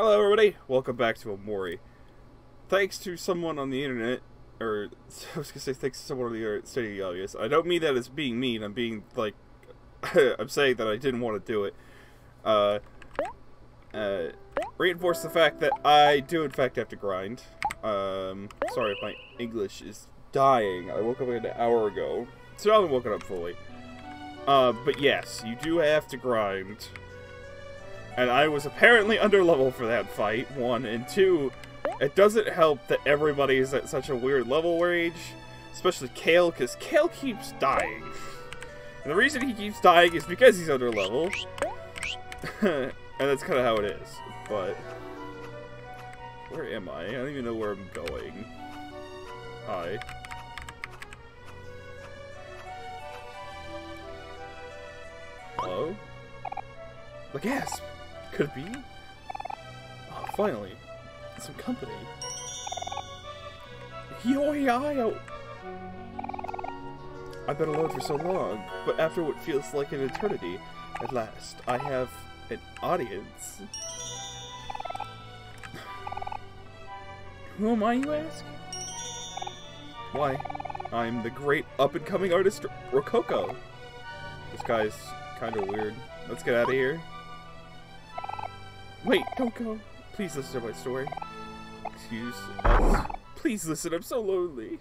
Hello, everybody. Welcome back to Omori. Thanks to someone on the internet, or I was gonna say thanks to someone on the internet stating the obvious. I don't mean that as being mean. I'm being like, I'm saying that I didn't want to do it. Uh, uh, reinforce the fact that I do in fact have to grind. Um, sorry if my English is dying. I woke up like an hour ago, so I haven't woken up fully. Uh, but yes, you do have to grind. And I was apparently under level for that fight, one. And two, it doesn't help that everybody is at such a weird level range. Especially Kale, because Kale keeps dying. And the reason he keeps dying is because he's under level. and that's kind of how it is. But, where am I? I don't even know where I'm going. Hi. Hello? The gasp! Could be? Oh, finally. Some company. Yo-yo! I've been alone for so long, but after what feels like an eternity, at last, I have an audience. Who am I, you ask? Why, I'm the great up-and-coming artist, Rococo. This guy's kind of weird. Let's get out of here. Wait, don't go. Please listen to my story. Excuse us. Please listen, I'm so lonely.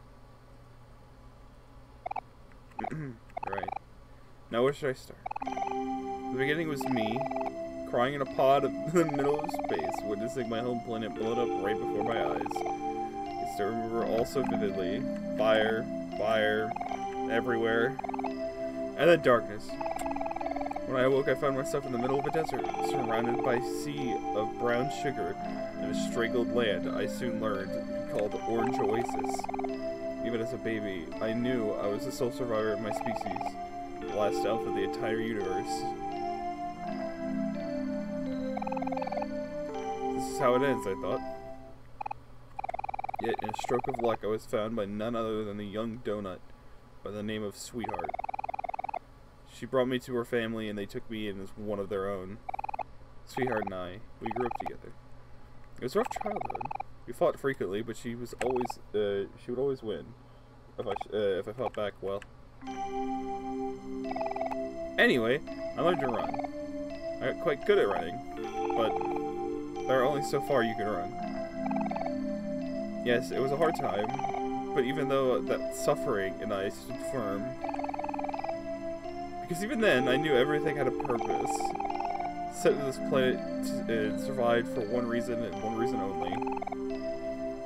right. Now where should I start? The beginning was me, crying in a pod in the middle of space, witnessing my home planet blow up right before my eyes. I still remember all so vividly. Fire, fire, everywhere. And then darkness. When I awoke, I found myself in the middle of a desert, surrounded by a sea of brown sugar and a strangled land I soon learned called Orange Oasis. Even as a baby, I knew I was the sole survivor of my species, the last elf of the entire universe. This is how it ends, I thought. Yet, in a stroke of luck, I was found by none other than the young donut by the name of Sweetheart. She brought me to her family and they took me in as one of their own. Sweetheart and I, we grew up together. It was a rough childhood. We fought frequently, but she was always, uh, she would always win. If I, uh, if I fought back well. Anyway, I learned to run. I got quite good at running, but there are only so far you can run. Yes, it was a hard time, but even though that suffering and I stood firm, because even then, I knew everything had a purpose. Set to this planet uh, survived for one reason and one reason only.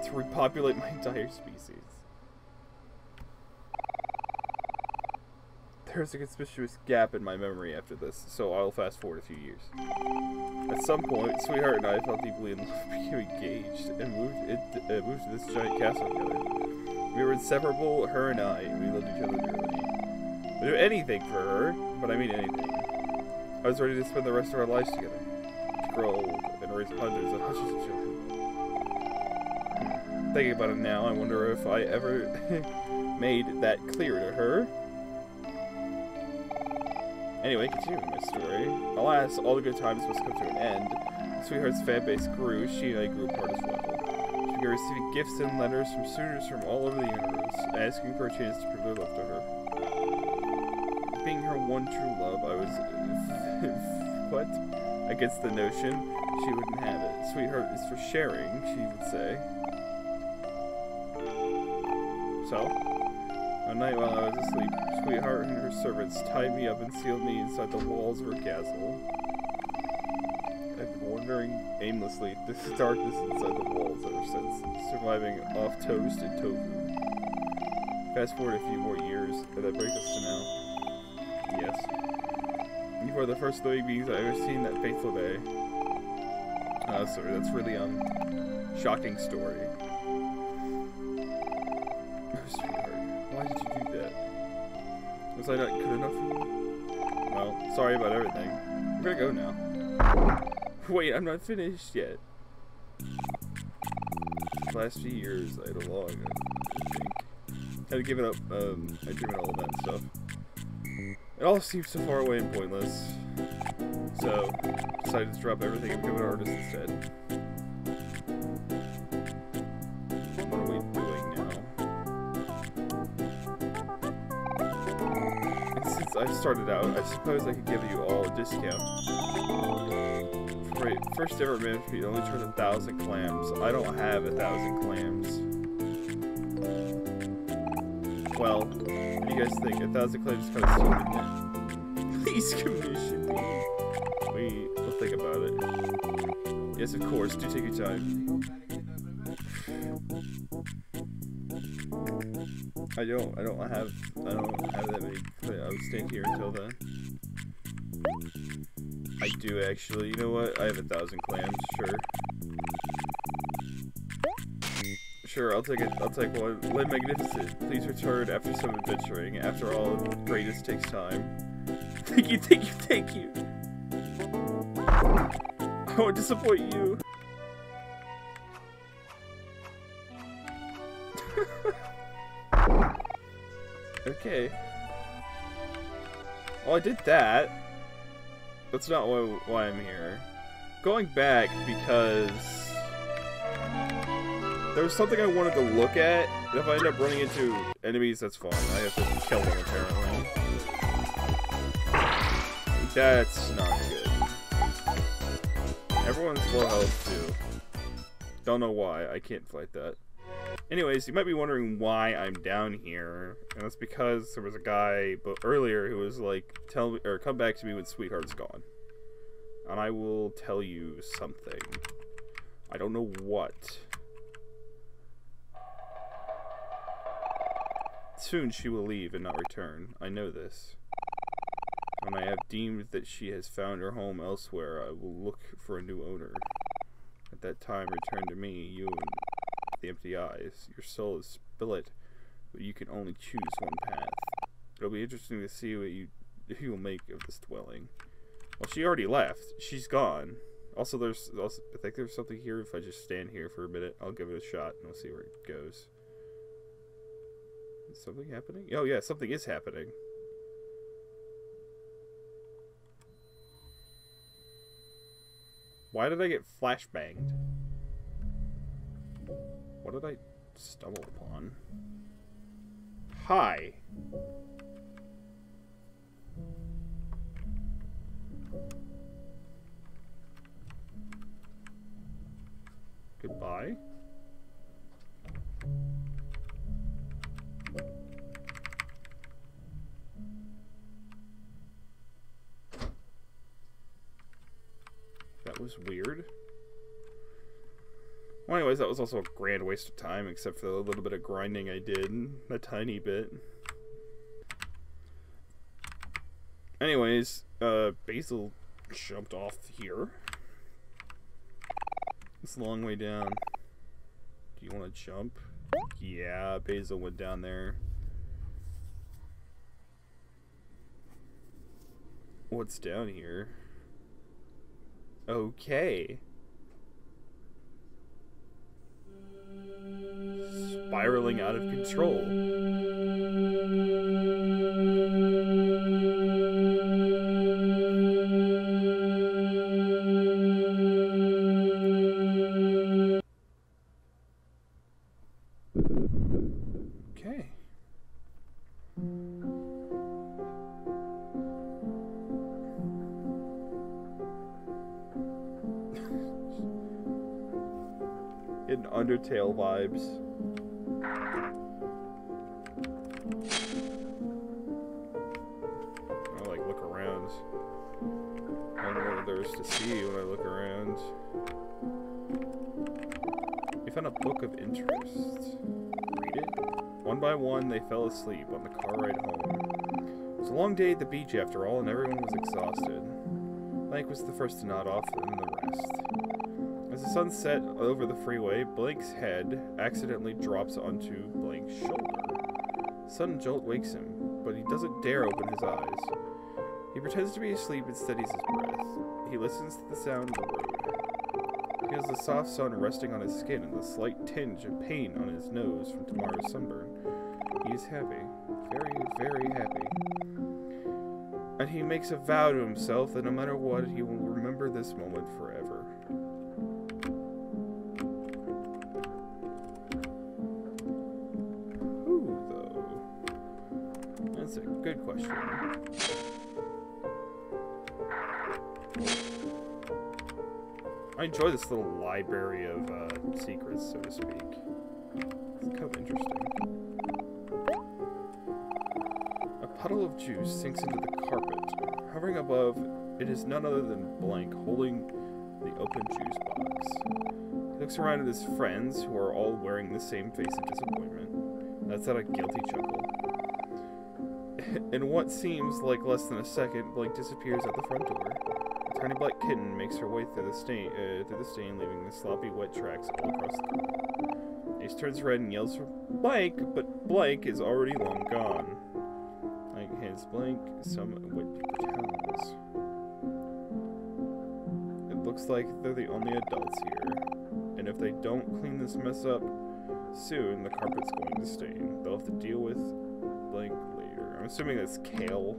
To repopulate my entire species. There's a conspicuous gap in my memory after this, so I'll fast forward a few years. At some point, Sweetheart and I fell deeply in love, became engaged, and moved, it, uh, moved to this giant castle together. We were inseparable, her and I, we loved each other dearly. I'd do anything for her, but I mean anything. I was ready to spend the rest of our lives together. To grow old and raise hundreds and hundreds of children. Thinking about it now, I wonder if I ever made that clear to her. Anyway, continuing my story. Alas, all the good times must come to an end. Sweetheart's fan base grew, she and I grew apart as well. She began receiving gifts and letters from suitors from all over the universe, asking for a chance to prove their love to her being her one true love, I was what against the notion she wouldn't have it. Sweetheart is for sharing, she would say. So, one night while I was asleep, Sweetheart and her servants tied me up and sealed me inside the walls of her castle. I've been wandering aimlessly through the darkness inside the walls ever since, surviving off toast and tofu. Fast forward a few more years, and that brings us to now. Yes. You are the first living beings I've ever seen that fateful day. Uh, sorry, that's really, um, shocking story. Oh, why did you do that? Was I not good enough for you? Well, sorry about everything. I'm gonna go now. Wait, I'm not finished yet. These last few years, I had a long, I think. I Had to give it up, um, I dream all that stuff. It all seems so far away and pointless. So, decided to drop everything and become an artist instead. since I started out, I suppose I could give you all a discount. For first ever man only turns a thousand clams. I don't have a thousand clams. Well, guys think? A thousand clams is kind of stupid? Please commission me. We, we'll think about it. Yes, of course. Do take your time. I don't. I don't have. I don't have that many. I'll stand here until then. I do actually. You know what? I have a thousand clams. Sure. Sure, I'll take it. I'll take one. Lynn Magnificent, please return after some adventuring. After all, greatness takes time. Thank you, thank you, thank you. I won't disappoint you. okay. Well, I did that. That's not why, why I'm here. Going back because there was something I wanted to look at. And if I end up running into enemies, that's fine. I have to kill them apparently. That's not good. Everyone's low health too. Don't know why. I can't fight that. Anyways, you might be wondering why I'm down here, and that's because there was a guy but earlier who was like, "Tell me or come back to me when Sweetheart's gone," and I will tell you something. I don't know what. Soon she will leave and not return. I know this. When I have deemed that she has found her home elsewhere, I will look for a new owner. At that time, return to me, you and the empty eyes. Your soul is split, but you can only choose one path. It'll be interesting to see what you you will make of this dwelling. Well, she already left. She's gone. Also, there's also, I think there's something here. If I just stand here for a minute, I'll give it a shot and we'll see where it goes. Is something happening? Oh yeah, something is happening. Why did I get flashbanged? What did I stumble upon? Hi. Goodbye. Was weird. Well, anyways, that was also a grand waste of time, except for the little bit of grinding I did. A tiny bit. Anyways, uh, Basil jumped off here. It's a long way down. Do you want to jump? Yeah, Basil went down there. What's down here? Okay. Spiraling out of control. Asleep on the car ride home. It was a long day at the beach after all, and everyone was exhausted. Blank was the first to nod off, and the rest. As the sun set over the freeway, Blank's head accidentally drops onto Blank's shoulder. A Sudden jolt wakes him, but he doesn't dare open his eyes. He pretends to be asleep and steadies his breath. He listens to the sound of the road. He feels the soft sun resting on his skin and the slight tinge of pain on his nose from tomorrow's sunburn. He's happy. Very, very happy. And he makes a vow to himself that no matter what, he will remember this moment forever. Who, though? That's a good question. I enjoy this little library of uh, secrets, so to speak. It's kind of interesting. Puddle of juice sinks into the carpet. Hovering above, it is none other than Blank holding the open juice box. He looks around at his friends, who are all wearing the same face of disappointment. That's at a guilty chuckle. In what seems like less than a second, Blank disappears at the front door. A tiny black kitten makes her way through the stain, uh, through the stain, leaving the sloppy wet tracks all across the carpet. Ace turns red and yells for Blank, but Blank is already long gone. Hands Blank some paper towels. It looks like they're the only adults here, and if they don't clean this mess up soon, the carpet's going to stain. They'll have to deal with Blank later. I'm assuming that's Kale.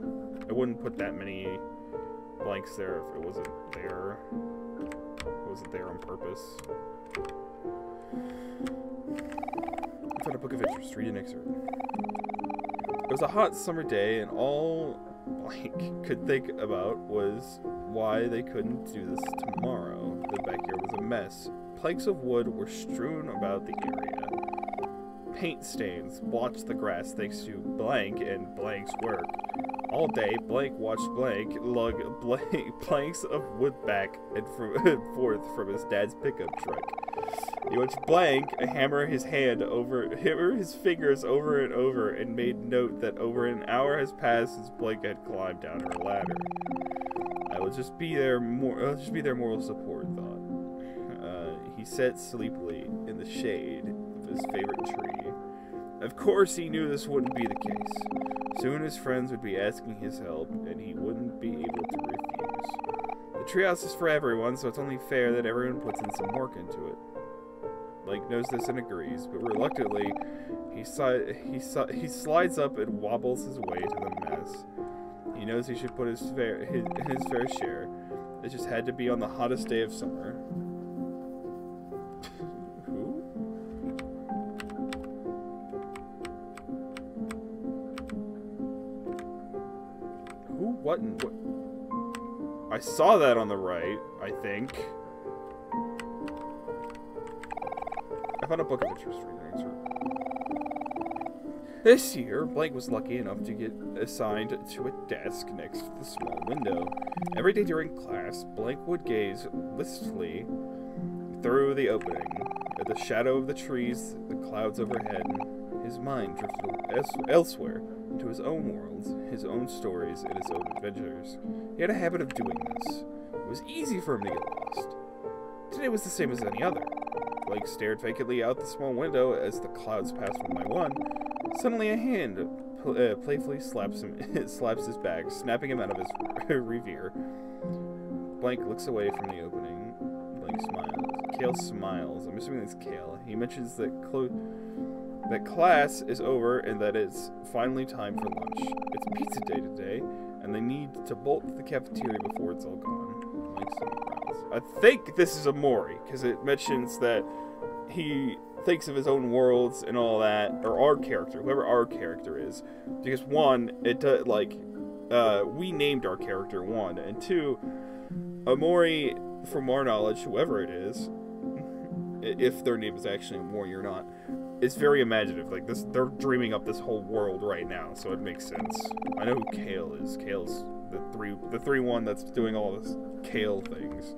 I wouldn't put that many blanks there if it wasn't there. It wasn't there on purpose. I found a book of interest. Read an excerpt. It was a hot summer day, and all Blank could think about was why they couldn't do this tomorrow. The backyard was a mess. Planks of wood were strewn about the area. Paint stains blotched the grass thanks to Blank and Blank's work. All day, Blank watched Blank lug blank planks of wood back and forth from his dad's pickup truck. He watched Blank hammer his hand over, hammer his fingers over and over, and made note that over an hour has passed since Blank had climbed down her ladder. I will just be there more. I'll just be their moral support. Thought. Uh, he sat sleepily in the shade of his favorite tree. Of course, he knew this wouldn't be the case. Soon his friends would be asking his help, and he wouldn't be able to refuse. The treehouse is for everyone, so it's only fair that everyone puts in some work into it. Blake knows this and agrees, but reluctantly, he, si he, si he slides up and wobbles his way to the mess. He knows he should put his fair, his, his fair share. It just had to be on the hottest day of summer. What? What? I saw that on the right, I think. I found a book of interest readings. This year, Blake was lucky enough to get assigned to a desk next to the small window. Every day during class, Blake would gaze listlessly through the opening at the shadow of the trees, the clouds overhead. His mind drifted elsewhere, into his own worlds, his own stories, and his own adventures. He had a habit of doing this. It was easy for him to get lost. Today was the same as any other. Blake stared vacantly out the small window as the clouds passed one by one. Suddenly, a hand pl- uh, playfully slaps him, slaps his back, snapping him out of his reverie. Blank looks away from the opening. Blank smiles. Kale smiles. I'm assuming it's Kale. He mentions that clo- that class is over and that it's finally time for lunch. It's pizza day today, and they need to bolt the cafeteria before it's all gone. I think this is Omori because it mentions that he thinks of his own worlds and all that, or our character, whoever our character is. Because one, it does like uh, we named our character one, and two, Omori, from our knowledge, whoever it is, if their name is actually Omori or not, is very imaginative. Like this, they're dreaming up this whole world right now, so it makes sense. I know who Kale is. Kale's the three, the three one that's doing all this Kale things.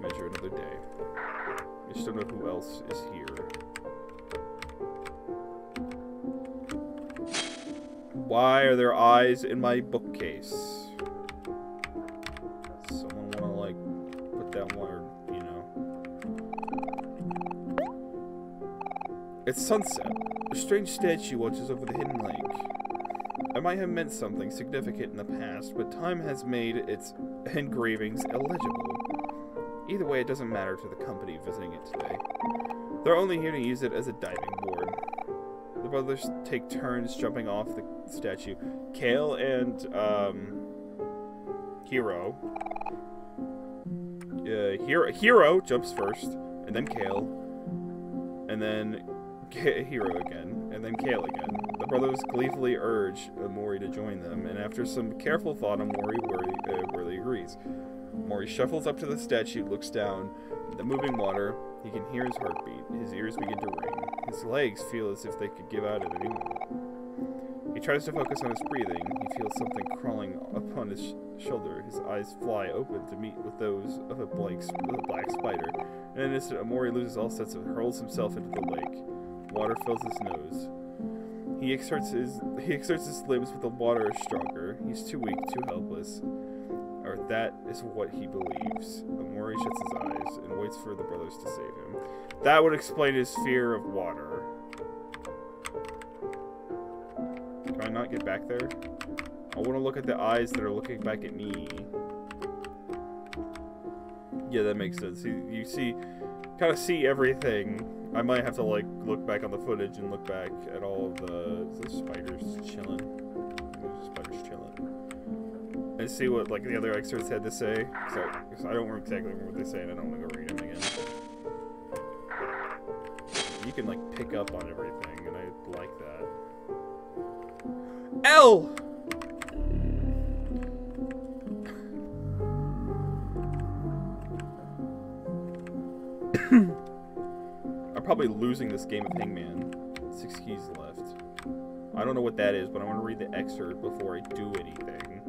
Measure another day. I just don't know who else is here. Why are there eyes in my bookcase? It's sunset. A strange statue watches over the hidden lake. It might have meant something significant in the past, but time has made its engravings illegible. Either way, it doesn't matter to the company visiting it today. They're only here to use it as a diving board. The brothers take turns jumping off the statue. Kale and um, Hero. Uh, Hero Hero jumps first, and then Kale, and then K- Hero again, and then Kale again. The brothers gleefully urge Omori to join them, and after some careful thought, Omori worry, uh, worthy agrees. Mori shuffles up to the statue, looks down. at the moving water, he can hear his heartbeat. His ears begin to ring. His legs feel as if they could give out at any moment. He tries to focus on his breathing. He feels something crawling upon his sh shoulder. His eyes fly open to meet with those of a, a black spider. In an instant, Omori loses all sense of hurls himself into the lake. Water fills his nose. He exerts his he exerts his limbs, but the water is stronger. He's too weak, too helpless. Or that is what he believes. Omori shuts his eyes and waits for the brothers to save him. That would explain his fear of water. Can I not get back there? I want to look at the eyes that are looking back at me. Yeah, that makes sense. You, you see, kind of see everything. I might have to, like, look back on the footage and look back at all of the, the spiders chilling. Spiders chilling. And see what, like, the other experts had to say. So, I don't exactly remember what they say, and I don't want to go read them again. You can, like, pick up on everything, and I like that. L! Probably losing this game of Hangman. Six keys left. I don't know what that is, but I want to read the excerpt before I do anything.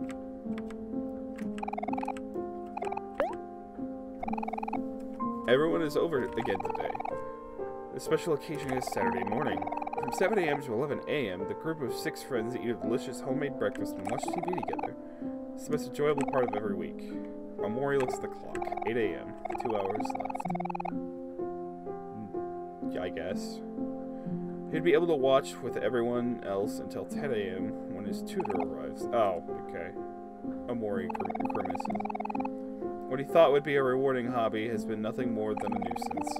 Everyone is over again today. The special occasion is Saturday morning. From 7 a.m. to 11 a.m., the group of six friends eat a delicious homemade breakfast and watch TV together. It's the most enjoyable part of every week. Omori looks at the clock. 8 a.m. Two hours left. I guess. He'd be able to watch with everyone else until 10 a.m. when his tutor arrives. Oh, okay. Omori grimaces. What he thought would be a rewarding hobby has been nothing more than a nuisance.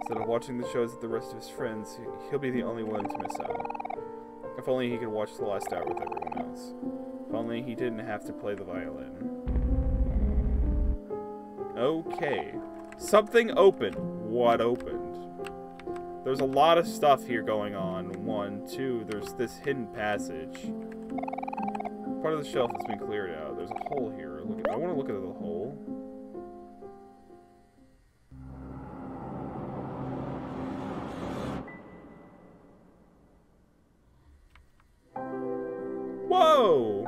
Instead of watching the shows with the rest of his friends, he'll be the only one to miss out. If only he could watch the last hour with everyone else. If only he didn't have to play the violin. Okay. Something opened. What opened? There's a lot of stuff here going on. One, two, there's this hidden passage. Part of the shelf has been cleared out. There's a hole here. Look at, I want to look at the hole. Whoa!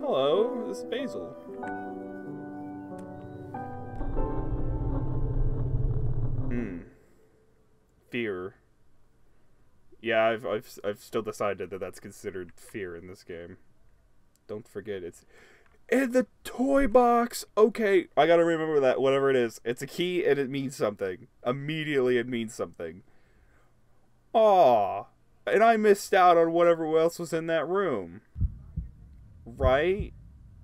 Hello, this is Basil. Fear. Yeah, I've, I've, I've still decided that that's considered fear in this game. Don't forget, it's in the toy box. Okay, I gotta remember that. Whatever it is, it's a key and it means something. Immediately, it means something. Aw, and I missed out on whatever else was in that room. Right?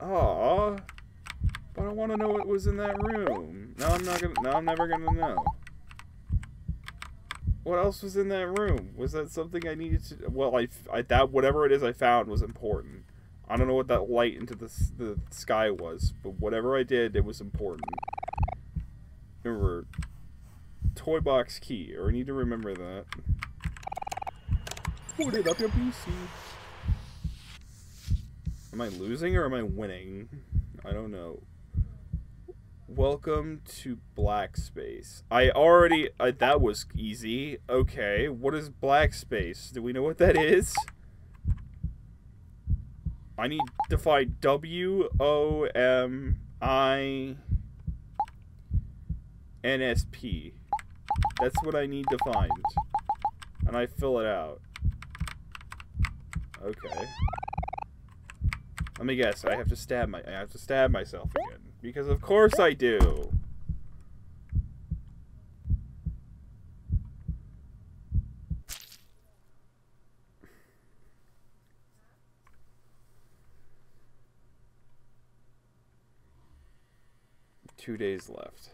Aw, but I want to know what was in that room. Now I'm not gonna. Now I'm never gonna know. What else was in that room? Was that something I needed to? Well, I, I that whatever it is I found was important. I don't know what that light into the the sky was, but whatever I did, it was important. Remember, toy box key, or I need to remember that. Put it up your PC. Am I losing or am I winning? I don't know. Welcome to Black Space. I already... Uh, that was easy. Okay, what is Black Space? Do we know what that is? I need to find W-O-M-I-N-S-P. That's what I need to find. And I fill it out. Okay. Let me guess. I have to stab my. I have to stab myself again because of course I do. Two days left.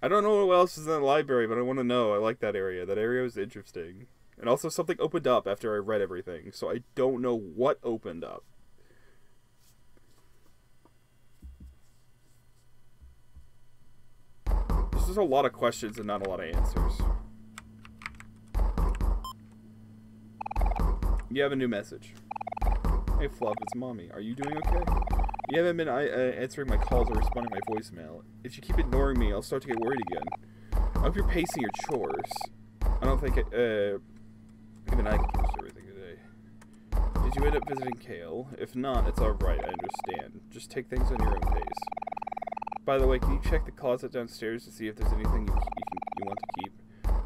I don't know what else is in the library, but I want to know. I like that area. That area was interesting. And also something opened up after I read everything, so I don't know what opened up. There's a lot of questions and not a lot of answers. You have a new message. Hey Fluff, it's Mommy. Are you doing okay? You haven't been uh, answering my calls or responding to my voicemail. If you keep ignoring me, I'll start to get worried again. I hope you're pacing your chores. I don't think it, uh, even I can finish everything today. Did you end up visiting Kale? If not, it's alright, I understand. Just take things on your own pace. By the way, can you check the closet downstairs to see if there's anything you, you, can, you want to keep?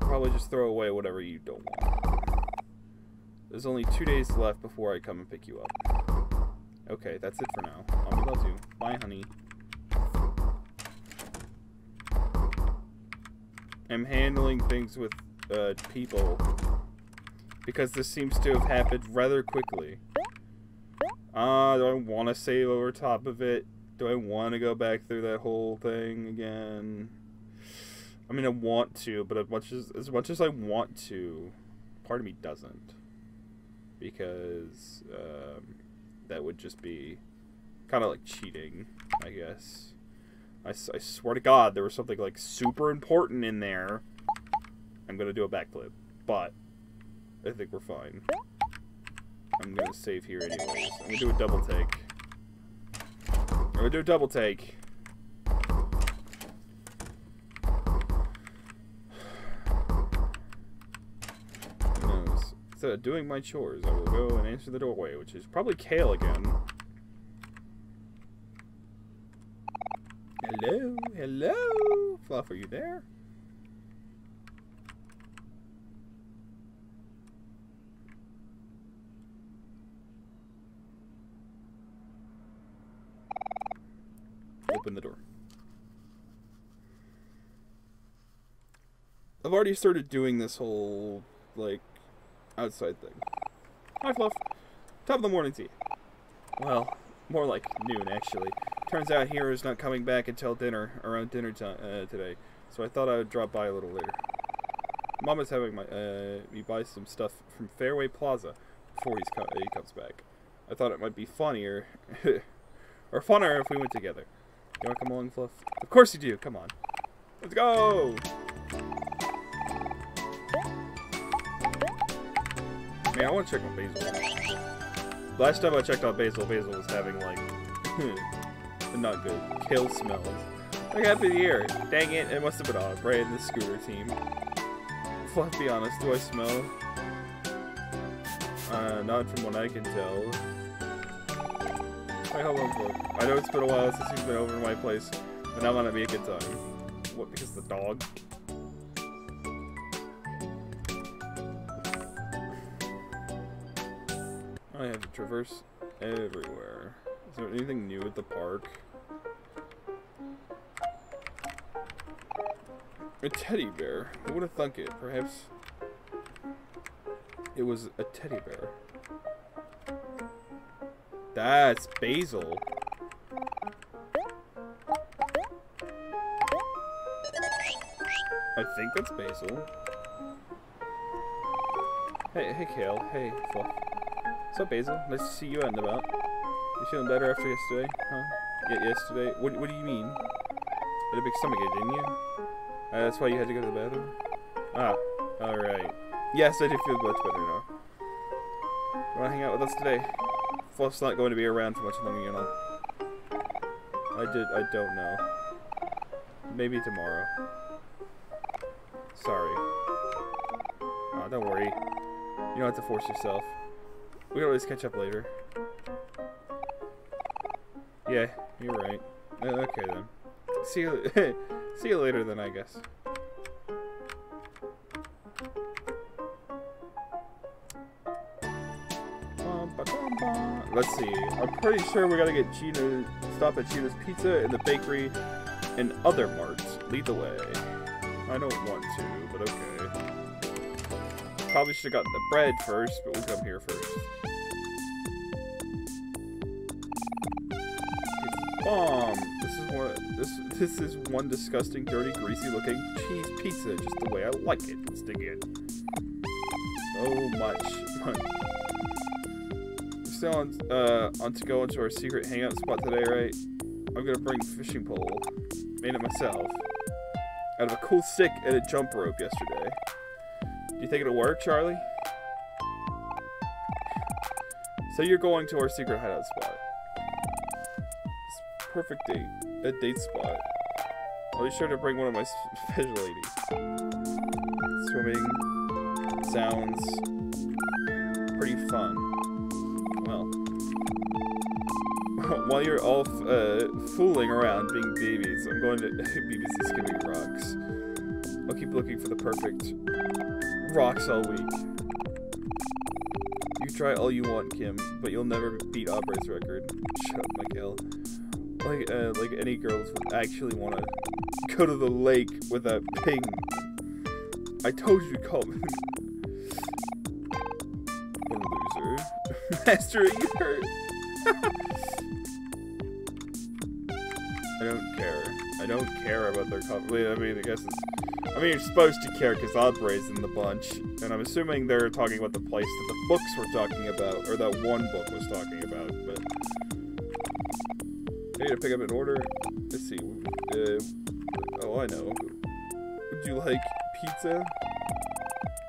Probably just throw away whatever you don't want. There's only two days left before I come and pick you up. Okay, that's it for now. Be love you. Bye, honey. I'm handling things with uh, people because this seems to have happened rather quickly. Uh, do I want to save over top of it? Do I want to go back through that whole thing again? I mean, I want to, but as much as as much as I want to, part of me doesn't, because um, that would just be kind of like cheating, I guess. I, I swear to God, there was something like super important in there. I'm gonna do a backflip, but I think we're fine. I'm gonna save here anyways. I'm gonna do a double take. I'm gonna do a double take. Instead of doing my chores, I will go and answer the doorway, which is probably Kale again. Hello? Hello? Fluff, are you there? Open the door. I've already started doing this whole, like, outside thing. Hi, Fluff. Top of the morning tea. Well, more like noon, actually. Turns out Hero's not coming back until dinner, around dinner time uh, today, so I thought I would drop by a little later. Mama's having my uh, me buy some stuff from Faraway Plaza before he's co he comes back. I thought it might be funnier, or funner if we went together. You wanna come along, Fluff? Of course you do. Come on. Let's go. Man, I want to check on Basil. Last time I checked on Basil, Basil was having like. not good. Kill smells. Like happy new year. Dang it, it must have been off, right in the scooter team. Let's be honest, do I smell? Uh, not from what I can tell. Wait, hold on. I know it's been a while since you've been over to my place, but now might be a good time. What, because the dog? I have to traverse everywhere. Is there anything new at the park? A teddy bear. Who would have thunk it? Perhaps it was a teddy bear. That's Basil. I think that's Basil. Hey, hey, Kale. Hey, Fluff. What's up, Basil? Nice to see you out and about. You feeling better after yesterday? Huh? Yeah, yesterday? What, what do you mean? You had a big stomach ache, didn't you? Uh, that's why you had to go to the bathroom? Ah, alright. Yes, I do feel much better now. You wanna hang out with us today? Fluff's not going to be around for much longer, you know. I did, I don't know. Maybe tomorrow. Sorry. Oh, don't worry. You don't have to force yourself. We can always catch up later. Yeah, you're right. Uh, okay then. See you, see you later then, I guess. Let's see. I'm pretty sure we gotta get Gino. Stop at Gino's Pizza and the bakery and other marts. Lead the way. I don't want to, but okay. Probably should have gotten the bread first, but we'll come here first. bomb. This is one. This this is one disgusting, dirty, greasy-looking cheese pizza, just the way I like it. Let's dig in. So much. We're still on uh on to go into our secret hangout spot today, right? I'm gonna bring fishing pole. Made it myself. Out of a cool stick and a jump rope yesterday. Do you think it'll work, Charlie? So you're going to our secret hideout spot. It's perfect date. A date spot. I'll be sure to bring one of my special ladies. Swimming sounds pretty fun. while you're all uh, fooling around being babies, I'm going to be busy skipping rocks. I'll keep looking for the perfect rocks all week. You try all you want, Kim, but you'll never beat Aubrey's record. Shut up, Mikhael. Like, uh, like any girls would actually want to go to the lake with that ping. I told you to call me. what a loser. Master, are you hurt? Care about their conflict. I mean, I guess it's... I mean, you're supposed to care because Aubrey's in the bunch, and I'm assuming they're talking about the place that the books were talking about, or that one book was talking about, but... I need to pick up an order. Let's see. Uh, oh, I know. Would you like pizza?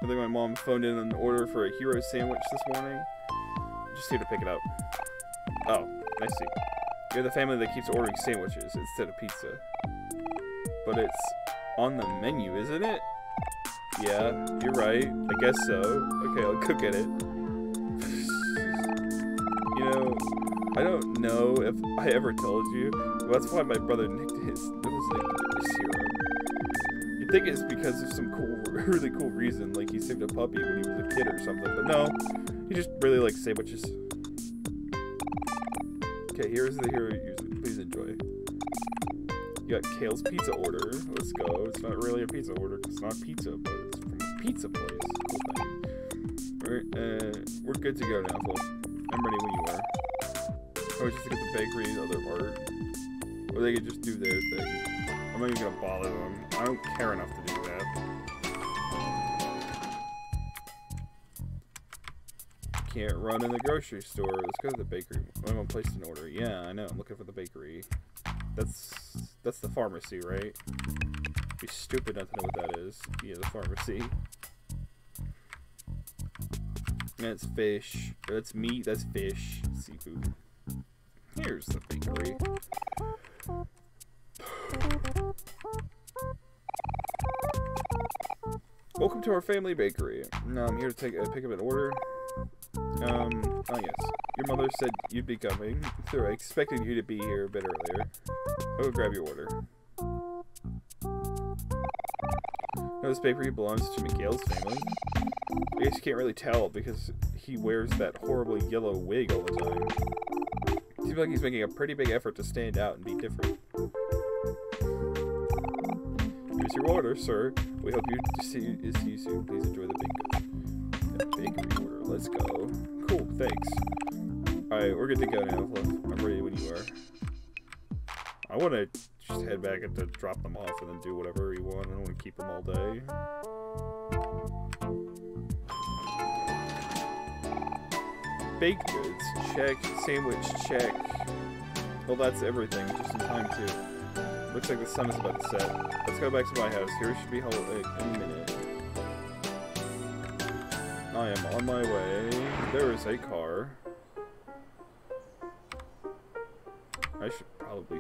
I think my mom phoned in an order for a hero sandwich this morning. Just need to pick it up. Oh, I see. You're the family that keeps ordering sandwiches instead of pizza. But it's on the menu, isn't it? Yeah, you're right. I guess so. Okay, I'll cook at it. you know, I don't know if I ever told you, but that's why my brother nicked his, was like, Zero. You'd think it's because of some cool, really cool reason, like he saved a puppy when he was a kid or something, but no, he just really likes sandwiches. Okay, here's the hero got Kale's pizza order. Let's go. It's not really a pizza order it's not pizza, but it's from a pizza place. Cool. We're, uh, we're good to go now, folks. I'm ready when you are. Oh, just to get the bakery the other part. Or they could just do their thing. I'm not even gonna bother them. I don't care enough to do that. Can't run in the grocery store. Let's go to the bakery. I'm gonna place an order. Yeah, I know. I'm looking for the bakery. That's that's the pharmacy, right? Be stupid not to know what that is. Yeah, the pharmacy. That's fish. That's meat. That's fish. Seafood. Here's the bakery. Welcome to our family bakery. Now I'm here to take uh, pick up an order. Um, oh yes. Your mother said you'd be coming, so I expected you to be here a bit earlier. Will grab your order. No, this bakery belongs to Mikhael's family. I guess you can't really tell because he wears that horrible yellow wig all the time. Seems like he's making a pretty big effort to stand out and be different. Here's your order, sir. We hope you see, see you soon. Please enjoy the bakery. The bakery order. Let's go. Cool, thanks. Alright, we're good to go now. I'm ready when you are. I want to just head back and to drop them off and then do whatever you want. I don't want to keep them all day. Baked goods, check. Sandwich, check. Well, that's everything. Just in time, too. Looks like the sun is about to set. Let's go back to my house. Here we should be home any minute. I am on my way. There is a car.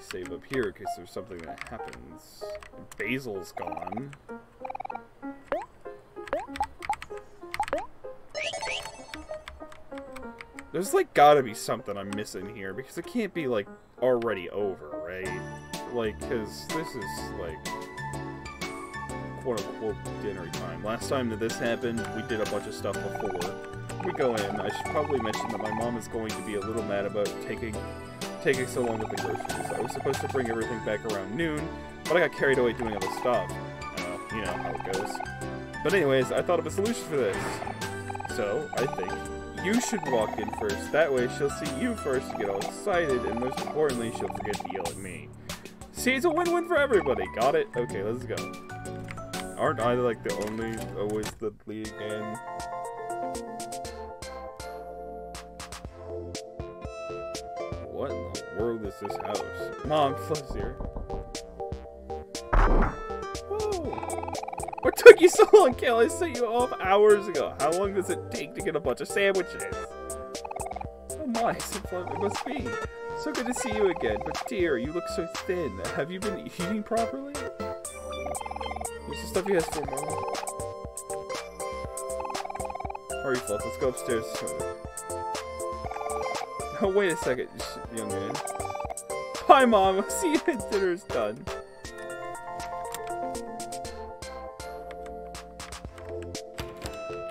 Save up here in case there's something that happens. Basil's gone. There's like gotta be something I'm missing here because it can't be like already over, right? Like, cause this is like quote unquote dinner time. Last time that this happened, we did a bunch of stuff before. We go in. I should probably mention that my mom is going to be a little mad about taking taking so long with the groceries. I was supposed to bring everything back around noon, but I got carried away doing other stuff. Uh, you know how it goes. But anyways, I thought of a solution for this. So, I think you should walk in first. That way she'll see you first to get all excited, and most importantly, she'll forget to yell at me. See, it's a win-win for everybody. Got it? Okay, let's go. Aren't I like the only, always the lead game? Is this house? Mom, Fluff's here. What took you so long, Kale? I sent you off hours ago. How long does it take to get a bunch of sandwiches? Oh my, it must be. So good to see you again, but dear, you look so thin. Have you been eating properly? What's the stuff he has for mom? Hurry, Fluff, let's go upstairs. Wait a second, young man. Hi, Mom. See you dinner's done.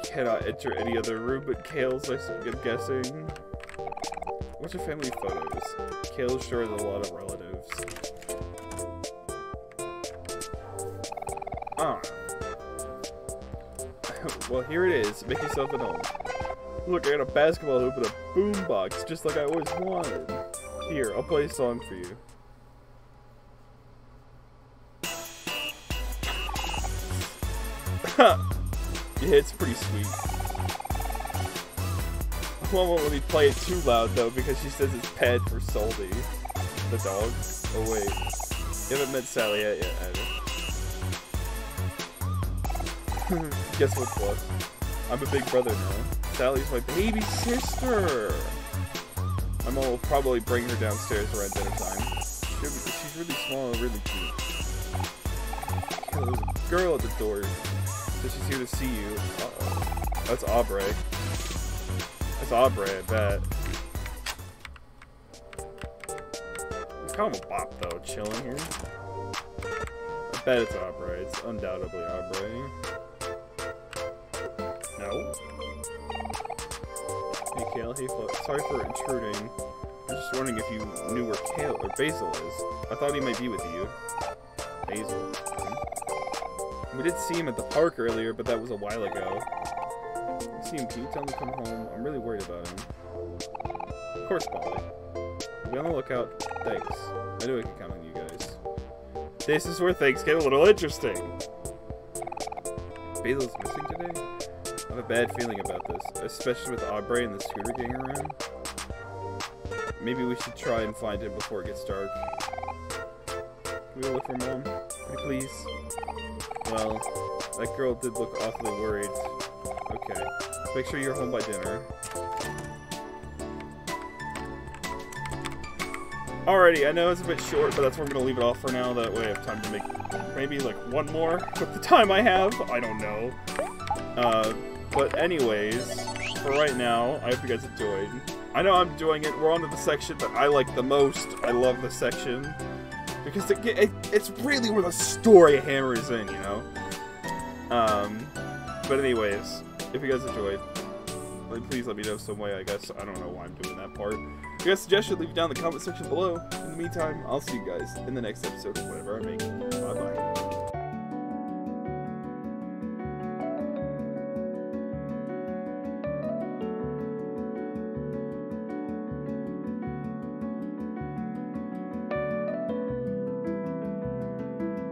Cannot enter any other room but Kel's, I'm guessing. What's your family photos? Kel sure has a lot of relatives. Ah. well, here it is. Make yourself at home. Look, I got a basketball hoop and a boombox, just like I always wanted. Here, I'll play a song for you. yeah, it's pretty sweet. Mom won't let me play it too loud though because she says it's pet for Soldy. The dog. Oh wait. You haven't met Sally yet yet, Guess what, Plus? I'm a big brother now. Sally's my baby sister! My mom will probably bring her downstairs around dinner time. She's really small and really cute. There's a girl at the door. So she's here to see you. Uh oh That's Aubrey. That's Aubrey, I bet. It's kind of a bop, though, chilling here. I bet it's Aubrey. It's undoubtedly Aubrey. Kel. Hey. Sorry for intruding. I was just wondering if you knew where Kel or Basil is. I thought he might be with you. Basil. Hmm. We did see him at the park earlier, but that was a while ago. You see him, can you tell him to come home? I'm really worried about him. Of course, Polly. Be on the lookout. Thanks. I knew I could count on you guys. This is where things get a little interesting. Basil's missing today? I have a bad feeling about this, especially with Aubrey and the scooter gang around. Maybe we should try and find him before it gets dark. Can we look for Mom? Please? Well, that girl did look awfully worried. Okay. Make sure you're home by dinner. Alrighty, I know it's a bit short, but that's where I'm to leave it off for now. That way I have time to make maybe like one more with the time I have. I don't know. Uh, but anyways, for right now, I hope you guys enjoyed. I know I'm enjoying it. We're on to the section that I like the most. I love this section. Because it, it, it's really where the story hammers in, you know? Um, but anyways, if you guys enjoyed, please let me know some way, I guess. I don't know why I'm doing that part. If you guys suggestions, leave it down in the comment section below. In the meantime, I'll see you guys in the next episode of whatever I make.